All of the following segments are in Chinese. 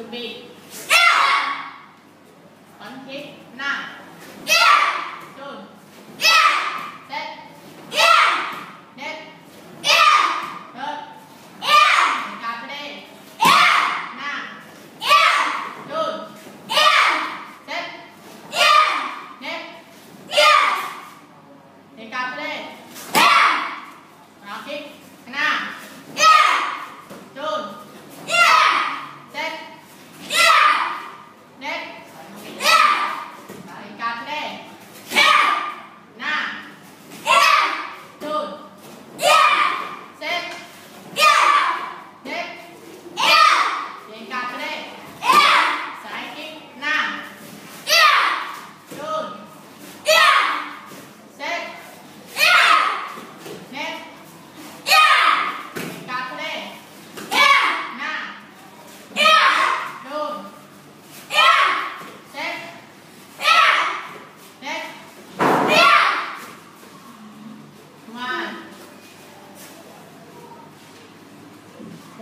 to be.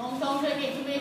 我们同可以这。